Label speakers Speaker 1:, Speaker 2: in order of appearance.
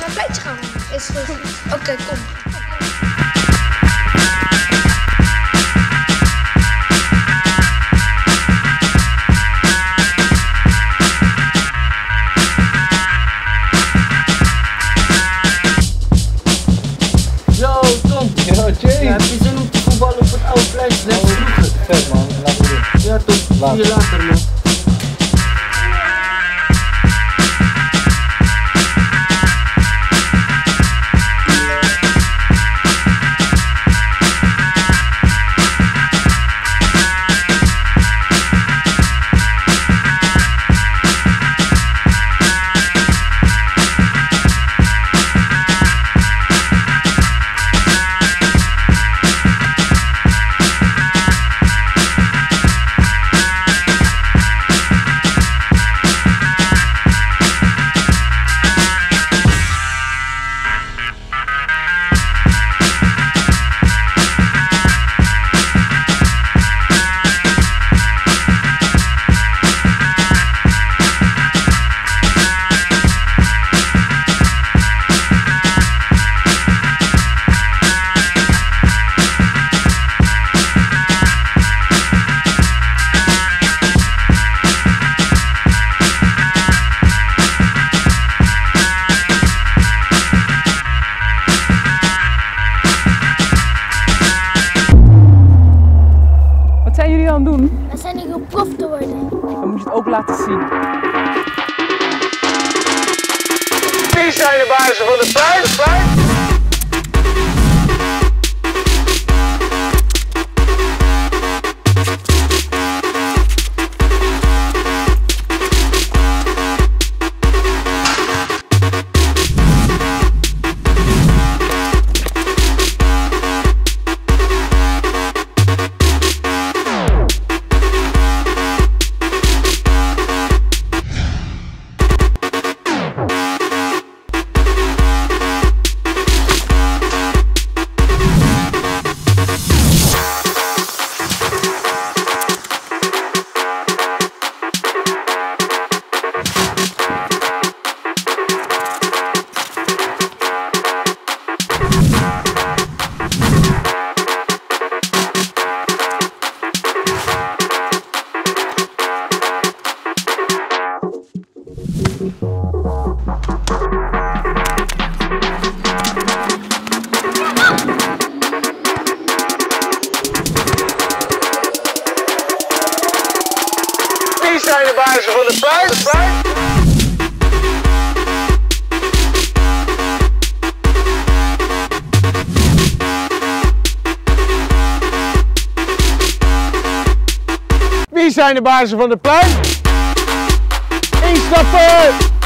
Speaker 1: naar
Speaker 2: een pleintje gaan? Is goed. Oké, kom.
Speaker 3: Yo, Tom.
Speaker 4: Yo, Jay.
Speaker 3: Ja, heb je zin om te voetballen op het oude plein? Net vroeger.
Speaker 4: Vet man, laten we doen.
Speaker 3: Ja, toch?
Speaker 4: Later.
Speaker 3: Hier later, man.
Speaker 1: Laten zien.
Speaker 4: Wie zijn de bazen van de plein? De plein? Wie zijn de bazen van de plein? Instappen!